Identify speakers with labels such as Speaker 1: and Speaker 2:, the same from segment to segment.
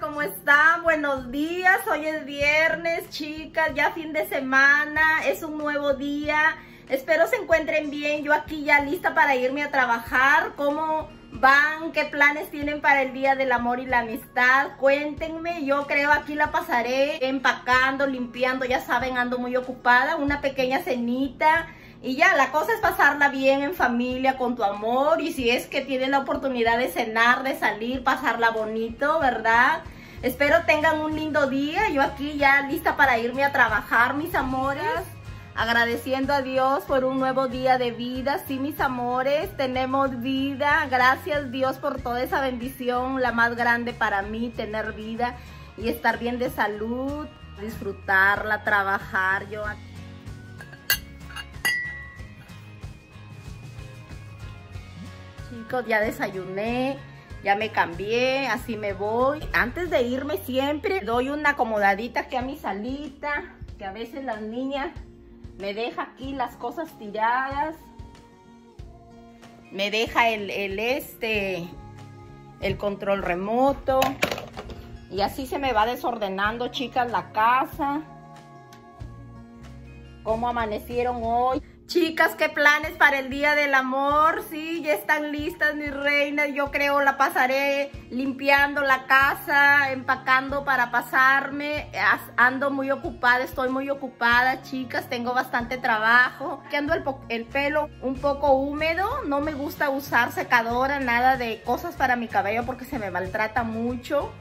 Speaker 1: ¿cómo están? Buenos días, hoy es viernes, chicas, ya fin de semana, es un nuevo día. Espero se encuentren bien, yo aquí ya lista para irme a trabajar. ¿Cómo van? ¿Qué planes tienen para el Día del Amor y la Amistad? Cuéntenme, yo creo aquí la pasaré empacando, limpiando, ya saben, ando muy ocupada. Una pequeña cenita y ya, la cosa es pasarla bien en familia, con tu amor. Y si es que tienen la oportunidad de cenar, de salir, pasarla bonito, ¿verdad? Espero tengan un lindo día. Yo aquí ya lista para irme a trabajar, mis amores. Agradeciendo a Dios por un nuevo día de vida. Sí, mis amores, tenemos vida. Gracias Dios por toda esa bendición, la más grande para mí, tener vida y estar bien de salud, disfrutarla, trabajar. Yo aquí chicos, ya desayuné, ya me cambié, así me voy. Antes de irme siempre doy una acomodadita aquí a mi salita, que a veces las niñas me deja aquí las cosas tiradas. Me deja el, el este, el control remoto. Y así se me va desordenando, chicas, la casa. ¿Cómo amanecieron hoy? Chicas, ¿qué planes para el Día del Amor? Sí, ya están listas mis reinas. Yo creo la pasaré limpiando la casa, empacando para pasarme. Ando muy ocupada, estoy muy ocupada, chicas. Tengo bastante trabajo. Que ando el, el pelo un poco húmedo. No me gusta usar secadora, nada de cosas para mi cabello porque se me maltrata mucho.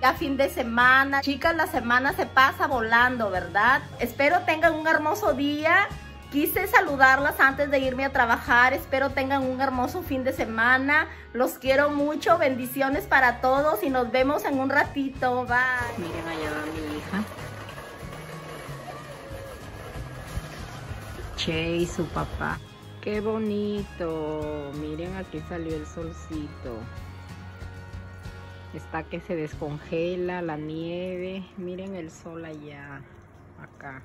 Speaker 1: Ya fin de semana. Chicas, la semana se pasa volando, ¿verdad? Espero tengan un hermoso día. Quise saludarlas antes de irme a trabajar. Espero tengan un hermoso fin de semana. Los quiero mucho. Bendiciones para todos y nos vemos en un ratito. Bye.
Speaker 2: Miren allá va mi hija. Che y su papá. Qué bonito. Miren, aquí salió el solcito. Está que se descongela la nieve. Miren el sol allá, acá.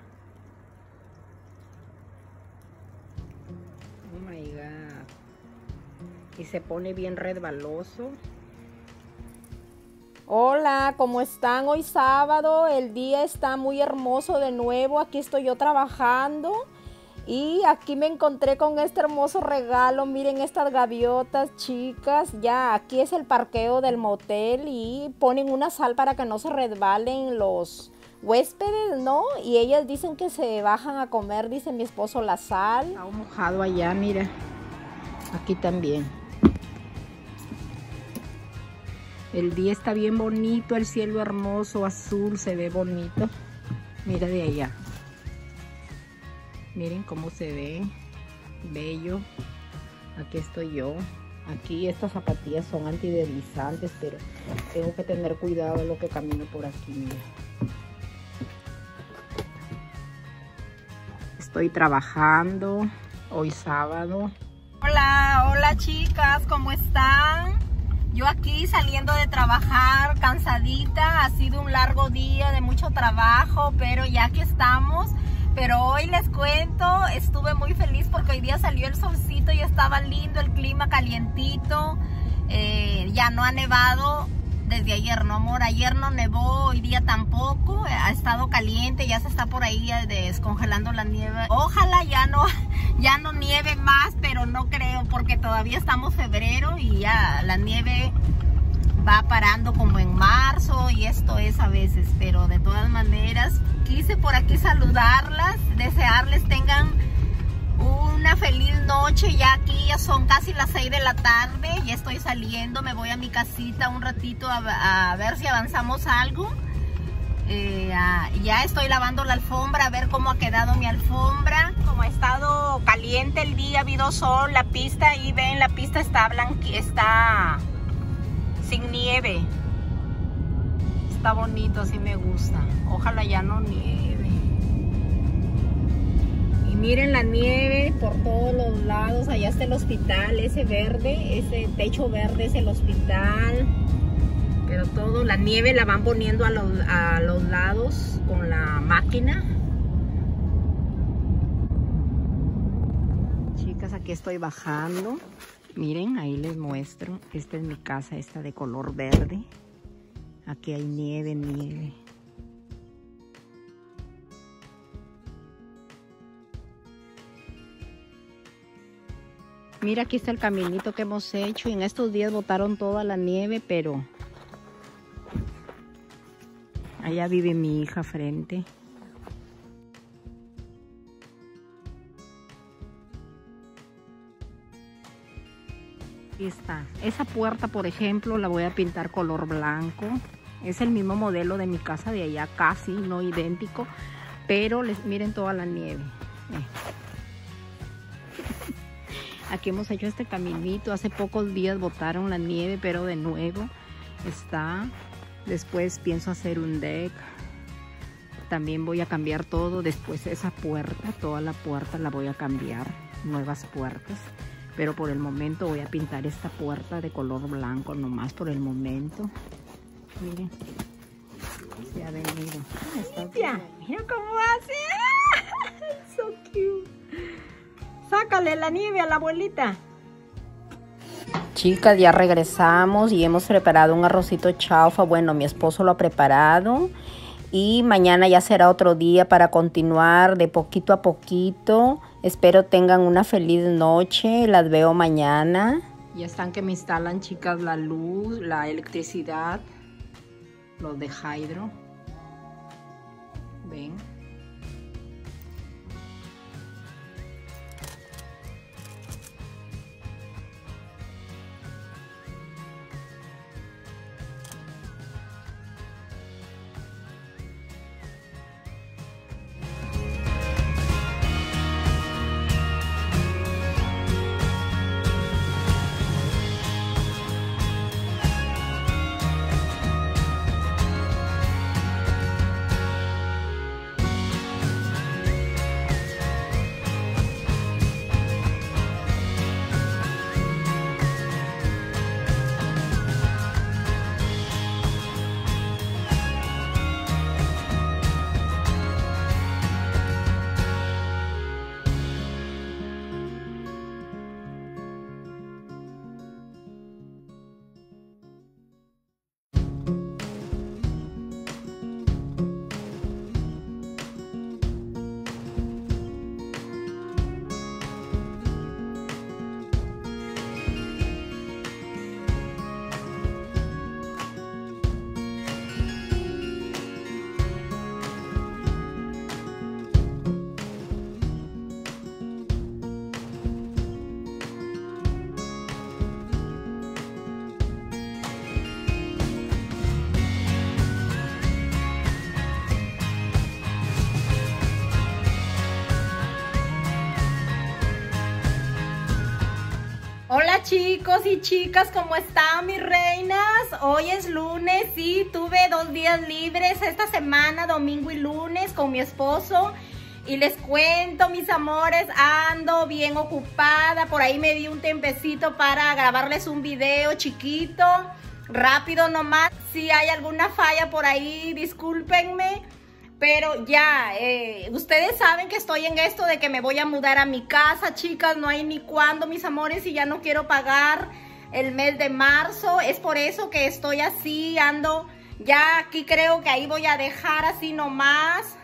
Speaker 2: Oh my God. Y se pone bien resbaloso.
Speaker 1: Hola, ¿cómo están? Hoy sábado, el día está muy hermoso de nuevo. Aquí estoy yo trabajando. Y aquí me encontré con este hermoso regalo. Miren estas gaviotas, chicas. Ya, aquí es el parqueo del motel y ponen una sal para que no se resbalen los huéspedes, ¿no? Y ellas dicen que se bajan a comer, dice mi esposo, la sal.
Speaker 2: Está mojado allá, mira. Aquí también. El día está bien bonito, el cielo hermoso, azul, se ve bonito. Mira de allá. Miren cómo se ve. Bello. Aquí estoy yo. Aquí estas zapatillas son antideslizantes, pero tengo que tener cuidado de lo que camino por aquí. Mira. Estoy trabajando hoy sábado.
Speaker 1: Hola, hola chicas, ¿cómo están? Yo aquí saliendo de trabajar, cansadita, ha sido un largo día de mucho trabajo, pero ya que estamos, pero hoy les cuento, estuve muy feliz porque hoy día salió el solcito y estaba lindo, el clima calientito. Eh, ya no ha nevado desde ayer, ¿no, amor? Ayer no nevó, hoy día tampoco. Ha estado caliente, ya se está por ahí descongelando la nieve. Ojalá ya no, ya no nieve más, pero no creo porque todavía estamos febrero y ya la nieve va parando como en marzo y esto es a veces, pero de todas maneras quise por aquí saludarlas, desearles tengan una feliz noche, ya aquí ya son casi las 6 de la tarde, ya estoy saliendo, me voy a mi casita un ratito a, ver si avanzamos algo. Eh, ya estoy lavando la alfombra, a ver cómo ha quedado mi alfombra. Como ha estado caliente el día, ha habido sol, la pista, y ven, la pista está blanca, está sin nieve. Está bonito, sí me gusta. Ojalá ya no nieve. Y miren la nieve por todos los lados. Allá está el hospital, ese verde, ese techo verde es el hospital. Pero todo, la nieve la van poniendo a los, a los lados con la máquina.
Speaker 2: Chicas, aquí estoy bajando. Miren, ahí les muestro. Esta es mi casa, esta de color verde. Aquí hay nieve, nieve. Mira, aquí está el caminito que hemos hecho. En estos días botaron toda la nieve, pero... Allá vive mi hija frente. Aquí. Esa puerta, por ejemplo, la voy a pintar color blanco. Es el mismo modelo de mi casa de allá, casi, no idéntico. Pero les miren toda la nieve. Eh. Aquí hemos hecho este caminito. Hace pocos días botaron la nieve, pero de nuevo está. Después pienso hacer un deck. También voy a cambiar todo. Después esa puerta, toda la puerta la voy a cambiar. Nuevas puertas pero por el momento voy a pintar esta puerta de color blanco nomás por el momento. Miren. Se ha venido. Mira, mira cómo hace so cute. Sácale la nieve a la abuelita. Chicas, ya regresamos y hemos preparado un arrocito chaufa. Bueno, mi esposo lo ha preparado. Y mañana ya será otro día para continuar de poquito a poquito Espero tengan una feliz noche. Las veo mañana. Ya están que me instalan, chicas, la luz, la electricidad, los de hydro. Ven.
Speaker 1: Chicos y chicas, ¿cómo están mis reinas? Hoy es lunes y tuve dos días libres esta semana, domingo y lunes con mi esposo. Y les cuento, mis amores, ando bien ocupada. Por ahí me di un tempecito para grabarles un video chiquito, rápido nomás. Si hay alguna falla por ahí, discúlpenme. Pero ya, eh, ustedes saben que estoy en esto de que me voy a mudar a mi casa, chicas. No hay ni cuándo, mis amores, y ya no quiero pagar el mes de marzo. Es por eso que estoy así, ando. Ya aquí creo que ahí voy a dejar así nomás.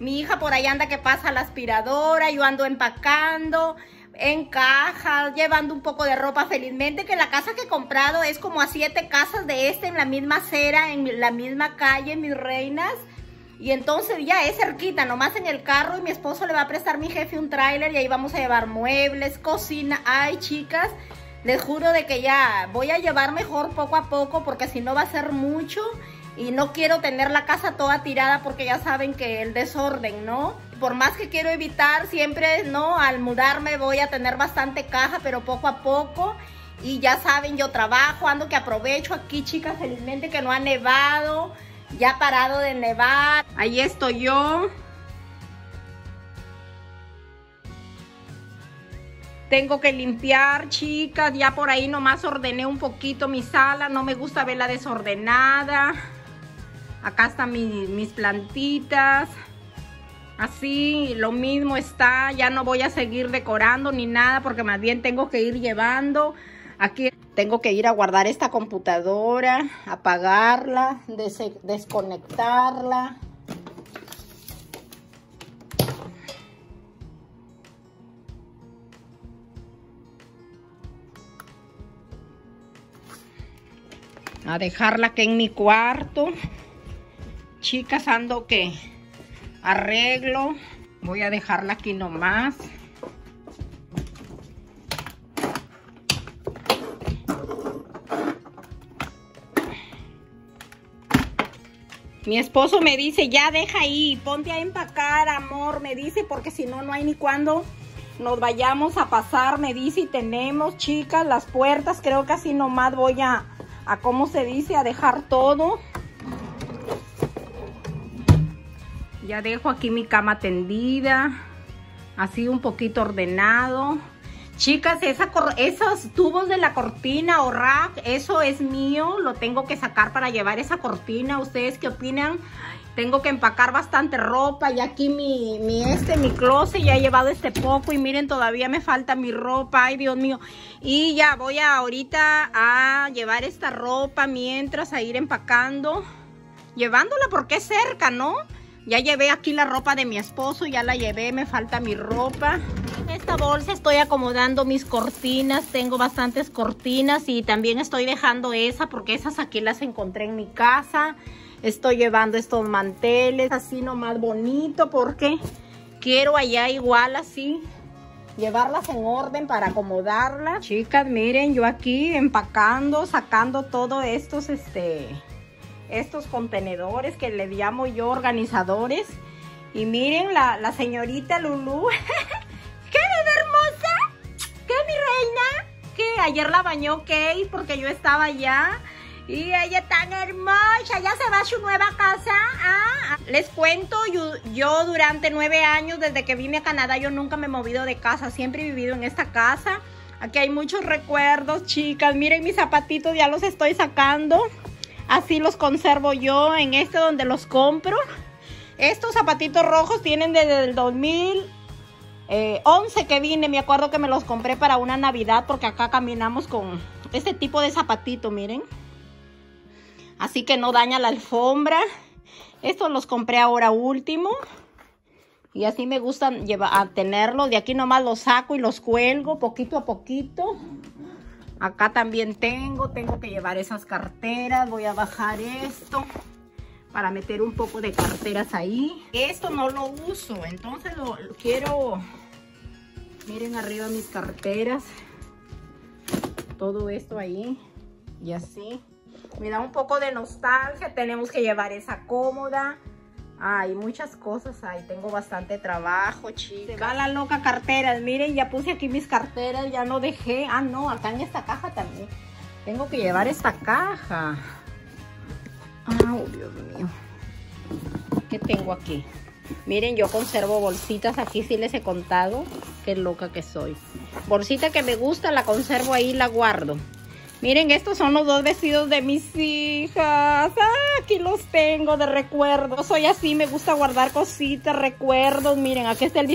Speaker 1: Mi hija por ahí anda que pasa la aspiradora, yo ando empacando en cajas, llevando un poco de ropa felizmente, que la casa que he comprado es como a siete casas de este en la misma acera, en la misma calle, mis reinas. Y entonces ya es cerquita, nomás en el carro y mi esposo le va a prestar a mi jefe un tráiler y ahí vamos a llevar muebles, cocina. Ay, chicas, les juro de que ya voy a llevar mejor poco a poco porque si no va a ser mucho y no quiero tener la casa toda tirada porque ya saben que el desorden, ¿no? Por más que quiero evitar, siempre, ¿no? Al mudarme voy a tener bastante caja, pero poco a poco. Y ya saben, yo trabajo, ando que aprovecho aquí, chicas, felizmente que no ha nevado ya parado de nevar. Ahí estoy yo. Tengo que limpiar, chicas. Ya por ahí nomás ordené un poquito mi sala. No me gusta verla desordenada. Acá están mis plantitas. Así, lo mismo está, ya no voy a seguir decorando ni nada porque más bien tengo que ir llevando. Aquí tengo que ir a guardar esta computadora, apagarla, desconectarla. A dejarla aquí en mi cuarto. Chicas, ando que arreglo. Voy a dejarla aquí nomás. Mi esposo me dice, ya deja ahí, ponte a empacar, amor, me dice, porque si no, no hay ni cuando nos vayamos a pasar, me dice, y tenemos, chicas, las puertas, creo que así nomás voy a, a ¿cómo se dice? A dejar todo. Ya dejo aquí mi cama tendida. Así un poquito ordenado. Chicas, esos tubos de la cortina o rack, eso es mío. Lo tengo que sacar para llevar esa cortina. ¿Ustedes qué opinan? Tengo que empacar bastante ropa. Y aquí mi, mi este, mi closet ya he llevado este poco. Y miren, todavía me falta mi ropa. Ay, Dios mío. Y ya voy a, ahorita a llevar esta ropa mientras a ir empacando. Llevándola porque es cerca, ¿no? Ya llevé aquí la ropa de mi esposo, ya la llevé, me falta mi ropa. En esta bolsa estoy acomodando mis cortinas, tengo bastantes cortinas y también estoy dejando esa porque esas aquí las encontré en mi casa. Estoy llevando estos manteles así nomás bonito porque quiero allá igual así llevarlas en orden para acomodarlas. Chicas, miren, yo aquí empacando, sacando todos estos, este estos contenedores que le llamo yo organizadores. Y miren la, señorita Lulu. ¡Qué hermosa! ¡Qué mi reina! Que ayer la bañó Kate porque yo estaba allá. Y ella tan hermosa, ya se va a su nueva casa. Ah, les cuento, yo, yo, durante nueve años, desde que vine a Canadá, yo nunca me he movido de casa, siempre he vivido en esta casa. Aquí hay muchos recuerdos, chicas. Miren mis zapatitos, ya los estoy sacando. Así los conservo yo en este donde los compro. Estos zapatitos rojos tienen desde el 2011 eh, que vine. Me acuerdo que me los compré para una Navidad porque acá caminamos con este tipo de zapatito, miren. Así que no daña la alfombra. Estos los compré ahora último. Y así me gustan llevar, tenerlos. De aquí nomás los saco y los cuelgo poquito a poquito. Acá también tengo, tengo que llevar esas carteras. Voy a bajar esto para meter un poco de carteras ahí. Esto no lo uso, entonces lo, quiero... Miren arriba mis carteras. Todo esto ahí. Y así. Me da un poco de nostalgia. Tenemos que llevar esa cómoda. Hay muchas cosas ahí, tengo bastante trabajo, chicas. Se va la loca carteras, miren, ya puse aquí mis carteras, ya no dejé. Ah, no, acá en esta caja también. Tengo que llevar esta caja. Oh, Dios mío. ¿Qué tengo aquí? Miren, yo conservo bolsitas, aquí sí les he contado. Qué loca que soy. Bolsita que me gusta, la conservo ahí, la guardo. Miren, estos son los dos vestidos de mis hijas. Ah, aquí los tengo de recuerdo. Soy así, me gusta guardar cositas, recuerdos. Miren, aquí está el,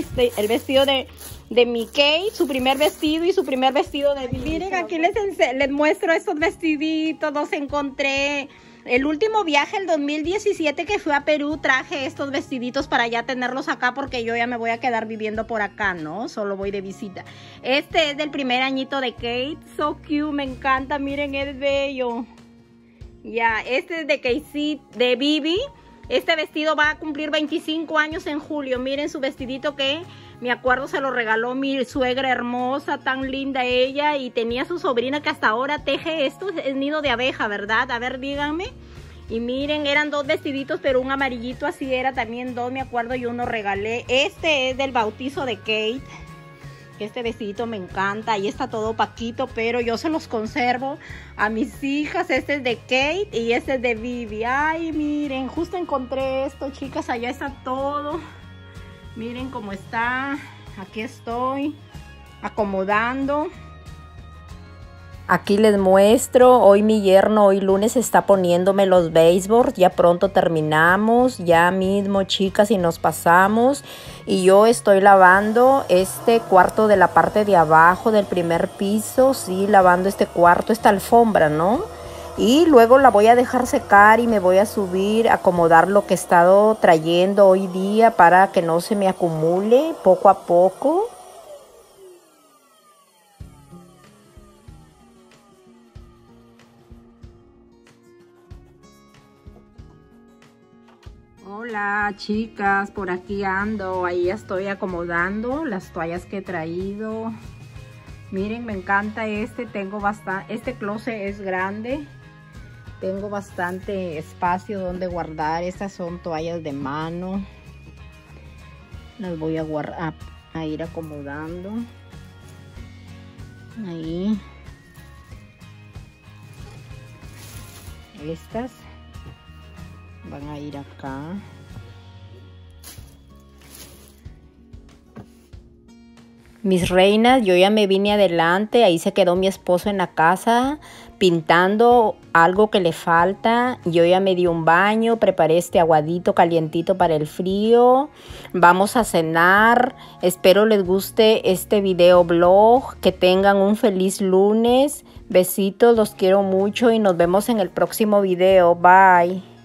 Speaker 1: vestido de, de mi su primer vestido y su primer vestido de Miren, aquí les, les muestro estos vestiditos, los encontré el último viaje, el 2017 que fui a Perú, traje estos vestiditos para ya tenerlos acá porque yo ya me voy a quedar viviendo por acá, ¿no? Solo voy de visita. Este es del primer añito de Kate. So cute, me encanta. Miren, es bello. Ya, este es de Casey, de Bibi. Este vestido va a cumplir 25 años en julio. Miren su vestidito que me acuerdo se lo regaló mi suegra hermosa, tan linda ella. Y tenía su sobrina que hasta ahora teje esto. Es nido de abeja, ¿verdad? A ver, díganme. Y miren, eran dos vestiditos, pero un amarillito así era también dos, me acuerdo, y uno regalé. Este es del bautizo de Kate. Este vestidito me encanta, ahí está todo paquito, pero yo se los conservo a mis hijas. Este es de Kate y este es de Vivi. Ay, miren, justo encontré esto, chicas, allá está todo. Miren cómo está. Aquí estoy acomodando. Aquí les muestro, hoy mi yerno, hoy lunes está poniéndome los baseboards, ya pronto terminamos, ya mismo chicas y nos pasamos. Y yo estoy lavando este cuarto de la parte de abajo del primer piso, sí, lavando este cuarto, esta alfombra, ¿no? Y luego la voy a dejar secar y me voy a subir, acomodar lo que he estado trayendo hoy día para que no se me acumule poco a poco. Hola chicas, por aquí ando, ahí estoy acomodando las toallas que he traído. Miren, me encanta este, tengo bastante, este closet es grande. Tengo bastante espacio donde guardar, estas son toallas de mano. Las voy a, guardar, a ir acomodando. Ahí. Estas van a ir acá mis reinas yo ya me vine adelante ahí se quedó mi esposo en la casa pintando algo que le falta. Yo ya me di un baño preparé este aguadito calientito para el frío. Vamos a cenar. Espero les guste este video blog que tengan un feliz lunes. Besitos los quiero mucho y nos vemos en el próximo video. Bye